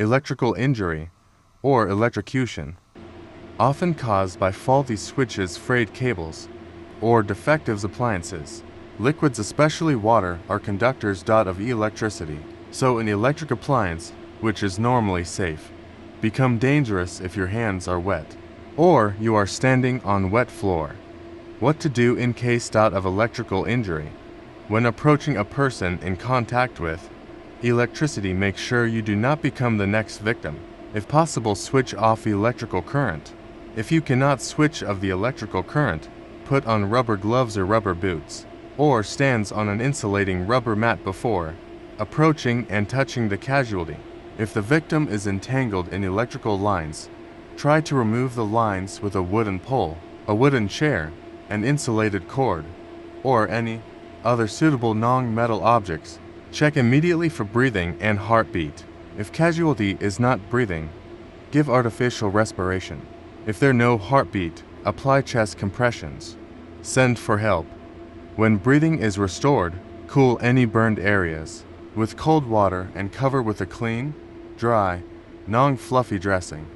electrical injury, or electrocution, often caused by faulty switches, frayed cables, or defective appliances. Liquids, especially water, are conductors of electricity, so an electric appliance, which is normally safe, become dangerous if your hands are wet, or you are standing on wet floor. What to do in case of electrical injury? When approaching a person in contact with electricity, make sure you do not become the next victim. If possible, switch off electrical current. If you cannot switch off the electrical current, put on rubber gloves or rubber boots, or stands on an insulating rubber mat before approaching and touching the casualty. If the victim is entangled in electrical lines, try to remove the lines with a wooden pole, a wooden chair, an insulated cord, or any other suitable non-metal objects. Check immediately for breathing and heartbeat. If casualty is not breathing, give artificial respiration. If there no heartbeat, apply chest compressions. Send for help. When breathing is restored, cool any burned areas with cold water and cover with a clean, dry, non-fluffy dressing.